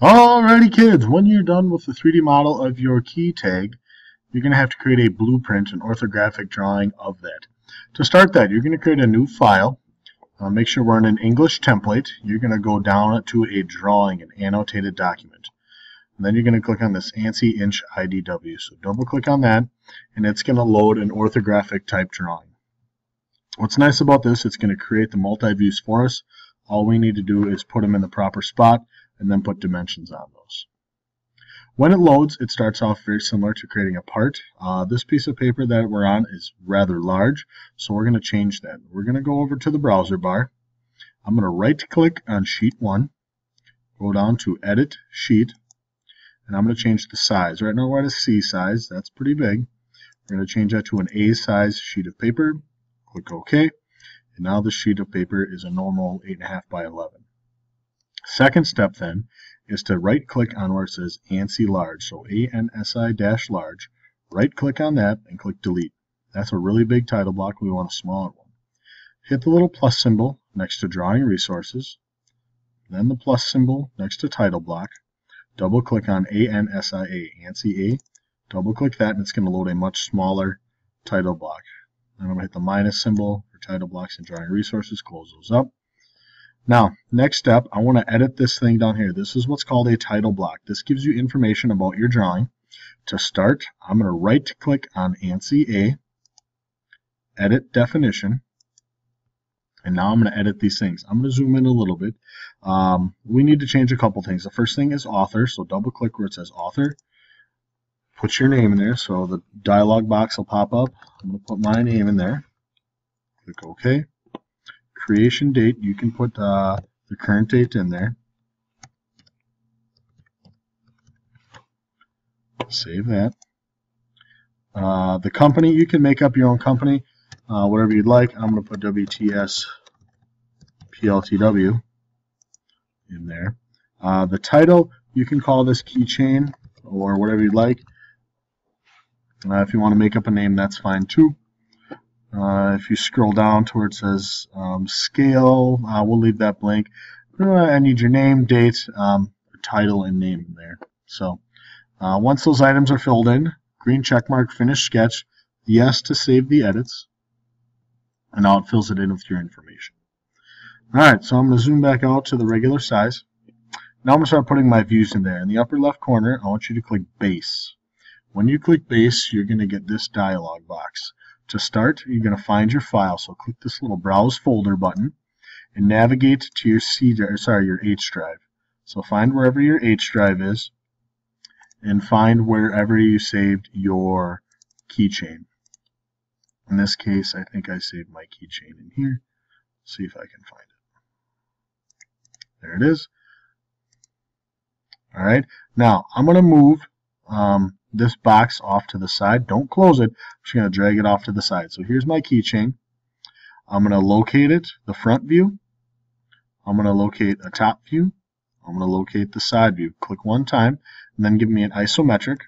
Alrighty kids, when you're done with the 3D model of your key tag, you're going to have to create a blueprint, an orthographic drawing of that. To start that, you're going to create a new file. Uh, make sure we're in an English template. You're going to go down to a drawing, an annotated document. And then you're going to click on this ANSI inch IDW. So double click on that, and it's going to load an orthographic type drawing. What's nice about this, it's going to create the multi-views for us. All we need to do is put them in the proper spot and then put dimensions on those. When it loads, it starts off very similar to creating a part. Uh, this piece of paper that we're on is rather large, so we're going to change that. We're going to go over to the browser bar. I'm going to right click on sheet 1, go down to edit sheet, and I'm going to change the size. Right now we're at a C size, that's pretty big. We're going to change that to an A size sheet of paper, click OK, and now the sheet of paper is a normal 8.5 by 11. Second step then is to right click on where it says ANSI large, so ANSI dash large, right click on that and click delete. That's a really big title block, we want a smaller one. Hit the little plus symbol next to drawing resources, then the plus symbol next to title block, double click on ANSIA, ANSI A, double click that and it's going to load a much smaller title block. Then I'm going to hit the minus symbol for title blocks and drawing resources, close those up. Now, next step, I want to edit this thing down here. This is what's called a title block. This gives you information about your drawing. To start, I'm going to right click on ANSI A, edit definition, and now I'm going to edit these things. I'm going to zoom in a little bit. Um, we need to change a couple things. The first thing is author, so double click where it says author. Put your name in there, so the dialog box will pop up. I'm going to put my name in there. Click OK creation date, you can put uh, the current date in there. Save that. Uh, the company, you can make up your own company, uh, whatever you'd like. I'm going to put WTS PLTW in there. Uh, the title, you can call this keychain or whatever you'd like. Uh, if you want to make up a name, that's fine too. Uh, if you scroll down to where it says um, scale, uh, we'll leave that blank. Uh, I need your name, date, um, title, and name in there. So uh, once those items are filled in, green check mark, finish sketch, yes to save the edits, and now it fills it in with your information. Alright, so I'm going to zoom back out to the regular size. Now I'm going to start putting my views in there. In the upper left corner, I want you to click base. When you click base, you're going to get this dialog box. To start, you're going to find your file. So click this little Browse Folder button and navigate to your C drive, sorry, your H drive. So find wherever your H drive is and find wherever you saved your keychain. In this case, I think I saved my keychain in here. See if I can find it. There it is. All right. Now I'm going to move um, this box off to the side. Don't close it. I'm just going to drag it off to the side. So here's my keychain. I'm going to locate it, the front view. I'm going to locate a top view. I'm going to locate the side view. Click one time and then give me an isometric.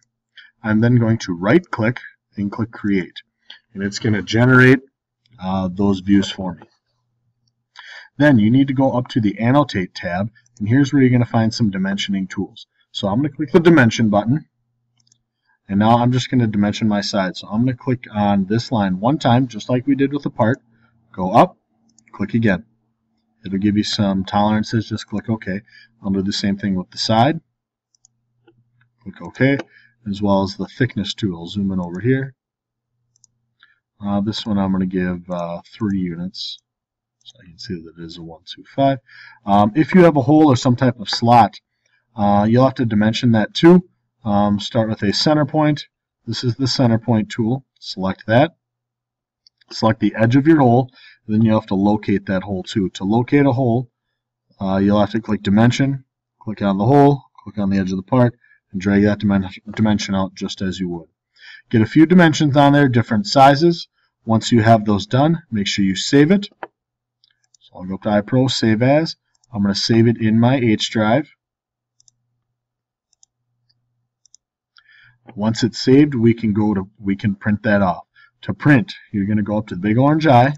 I'm then going to right click and click create. And it's going to generate uh, those views for me. Then you need to go up to the annotate tab and here's where you're going to find some dimensioning tools. So I'm going to click the dimension button and now I'm just going to dimension my side. So I'm going to click on this line one time, just like we did with the part. Go up, click again. It'll give you some tolerances. Just click OK. I'll do the same thing with the side. Click OK, as well as the thickness tool. Zoom in over here. Uh, this one I'm going to give uh, 3 units. So I can see that it is a 125. Um, if you have a hole or some type of slot, uh, you'll have to dimension that too. Um, start with a center point. This is the center point tool. Select that. Select the edge of your hole. Then you'll have to locate that hole too. To locate a hole, uh, you'll have to click dimension, click on the hole, click on the edge of the part, and drag that dimension out just as you would. Get a few dimensions on there, different sizes. Once you have those done, make sure you save it. So I'll go to iPro, Save As. I'm going to save it in my H drive. Once it's saved, we can go to we can print that off. To print, you're going to go up to the big orange eye,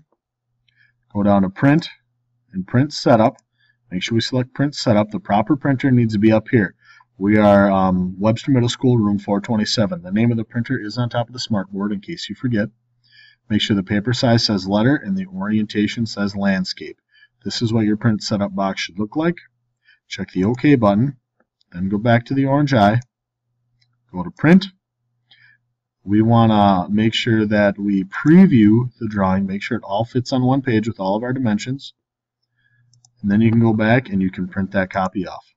go down to print and print setup. Make sure we select print setup. The proper printer needs to be up here. We are um, Webster Middle School, room 427. The name of the printer is on top of the smartboard in case you forget. Make sure the paper size says letter and the orientation says landscape. This is what your print setup box should look like. Check the OK button, then go back to the orange eye, go to print. We want to make sure that we preview the drawing, make sure it all fits on one page with all of our dimensions. And then you can go back and you can print that copy off.